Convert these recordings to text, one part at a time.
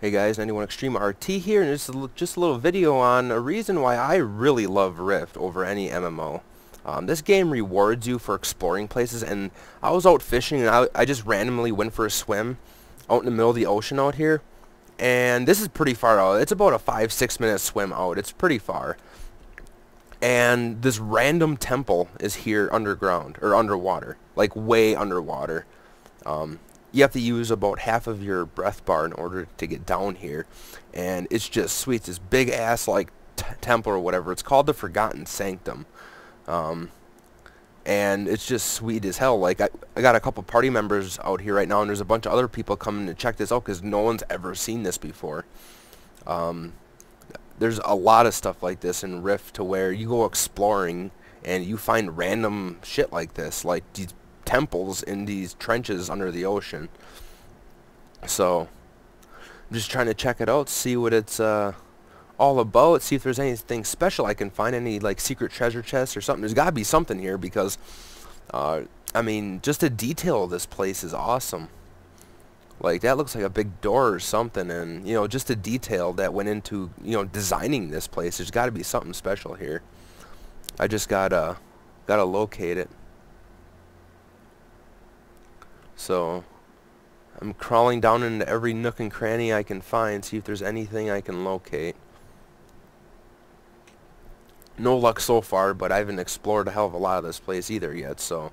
Hey guys, 91 Extreme RT here, and just a, just a little video on a reason why I really love Rift over any MMO. Um, this game rewards you for exploring places, and I was out fishing, and I, I just randomly went for a swim out in the middle of the ocean out here, and this is pretty far out. It's about a 5-6 minute swim out. It's pretty far. And this random temple is here underground, or underwater, like way underwater. Um, you have to use about half of your breath bar in order to get down here. And it's just sweet. This big ass like temple or whatever. It's called the forgotten sanctum. Um, and it's just sweet as hell. Like I, I got a couple party members out here right now and there's a bunch of other people coming to check this out because no one's ever seen this before. Um, there's a lot of stuff like this in Rift to where you go exploring and you find random shit like this. Like these temples in these trenches under the ocean. So, I'm just trying to check it out, see what it's uh, all about, see if there's anything special I can find, any like secret treasure chests or something. There's got to be something here because, uh, I mean, just the detail of this place is awesome. Like, that looks like a big door or something, and, you know, just the detail that went into, you know, designing this place. There's got to be something special here. I just gotta, gotta locate it. So I'm crawling down into every nook and cranny I can find, see if there's anything I can locate. No luck so far, but I haven't explored a hell of a lot of this place either yet, so...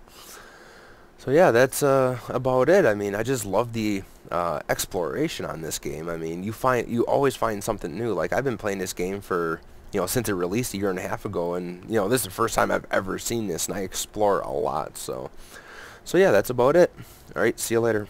So yeah, that's uh, about it. I mean, I just love the uh, exploration on this game. I mean, you find you always find something new. Like I've been playing this game for you know since it released a year and a half ago, and you know this is the first time I've ever seen this, and I explore a lot. So, so yeah, that's about it. Alright, see you later.